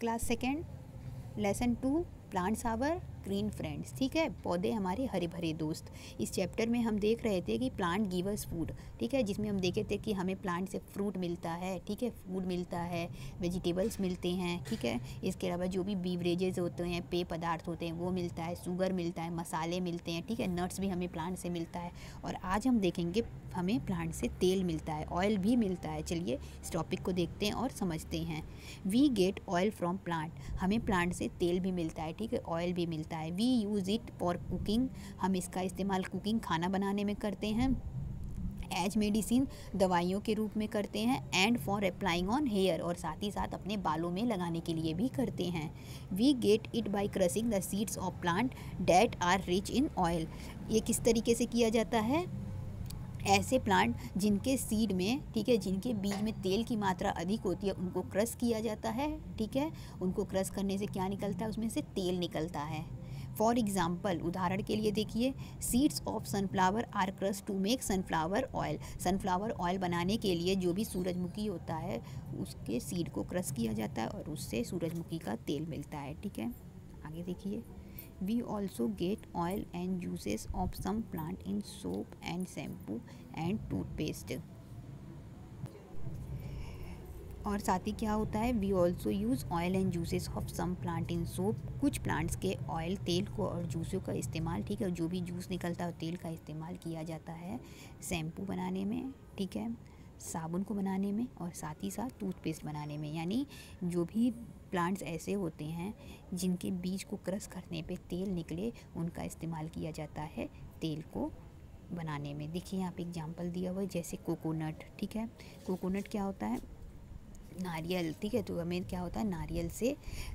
Class second lesson two plants our green friends ठीक है? पौधे हमारे हरे भरे दोस्त। इस चैप्टर में हम देख रहे थे कि प्लांट गिवर्स फ़ूड ठीक है? जिसमें हम देखे थे कि हमें प्लांट से फ्रूट मिलता है, ठीक है? फ़ूड मिलता है वेजिटेबल्स मिलते हैं, ठीक है? इसके अलावा जो भी बीवरेजेज होते हैं, पेय पदार्थ होते हैं, वो मिलता है शुगर मिलता है, मसाले मिलते हैं, ठीक है? नट्स भी हमें प्लांट से मिलता है। और आज हम देखेंगे, हमें प्लांट से तेल मिलता है ऑयल भी मिलता है। चलिए, इस टॉपिक को देखते हैं और समझते हैं। We get oil from plant हमें प्लांट से तेल भी मिलता है, ठीक है? ऑयल भी मिलता है। We use it for cooking हम इसका इस्तेमाल कुकिंग खाना बनाने में करते हैं। एज मेडिसिन दवाइयों के रूप में करते हैं and for applying on hair और साथ ही साथ अपने बालों में लगाने के लिए भी करते हैं। We get it by crushing the seeds of plant that are rich in oil ये किस तरीके से किया जाता है? ऐसे प्लांट जिनके सीड में, ठीक है, जिनके बीज में तेल की मात्रा अधिक होती है, उनको क्रश किया जाता है, ठीक है? उनको क्रश करने से क्या निकलता है? उसमें से तेल निकलता है। फॉर एग्ज़ाम्पल उदाहरण के लिए देखिए seeds of sunflower are crush to make sunflower oil sunflower oil बनाने के लिए जो भी सूरजमुखी होता है, उसके सीड को क्रश किया जाता है और उससे सूरजमुखी का तेल मिलता है, ठीक है? आगे देखिए। We also get oil and juices of some plant in soap and shampoo and toothpaste. और साथ ही क्या होता है we also use oil and juices of some plant in soap कुछ प्लांट्स के ऑयल तेल को और जूसों का इस्तेमाल, ठीक है जो भी जूस निकलता है तेल का इस्तेमाल किया जाता है शैम्पू बनाने में, ठीक है, साबुन को बनाने में और साथ ही साथ टूथपेस्ट बनाने में। यानी जो भी प्लांट्स ऐसे होते हैं, जिनके बीज को क्रश करने पे तेल निकले, उनका इस्तेमाल किया जाता है तेल को बनाने में। देखिए, यहाँ पे एग्जांपल दिया हुआ है, जैसे कोकोनट ठीक है। कोकोनट क्या होता है? नारियल, ठीक है? तो हमें क्या होता है? नारियल से,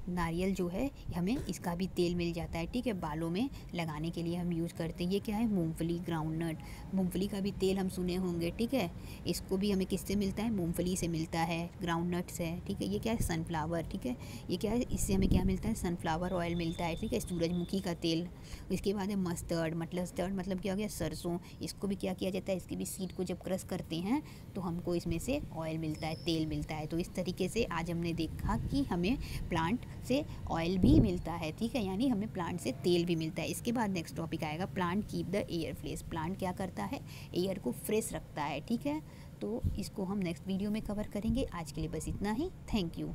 नारियल जो है, हमें इसका भी तेल मिल जाता है, ठीक है? बालों में लगाने के लिए हम यूज़ करते हैं। ये क्या है? मूंगफली ग्राउंड नट मूँगफली का भी तेल हम सुने होंगे, ठीक है? इसको भी हमें किससे मिलता है? मूँगफली से मिलता है ग्राउंड नट से, ठीक है? ये क्या है? सनफ्लावर ठीक है? ये क्या है? इससे हमें क्या मिलता है? सनफ्लावर ऑयल मिलता है, ठीक है? सूरजमुखी का तेल। इसके बाद है मस्टर्ड मतलब मस्टर्ड मतलब क्या हो गया? सरसों। इसको भी क्या किया जाता है? इसकी भी सीड को जब क्रश करते हैं तो हमको इसमें से ऑयल मिलता है, तेल मिलता है। तो इस तरीके से आज हमने देखा कि हमें प्लांट से ऑयल भी मिलता है, ठीक है? यानी हमें प्लांट से तेल भी मिलता है। इसके बाद नेक्स्ट टॉपिक आएगा plant keep the air fresh plant क्या करता है? एयर को फ्रेश रखता है, ठीक है? तो इसको हम नेक्स्ट वीडियो में कवर करेंगे। आज के लिए बस इतना ही. Thank you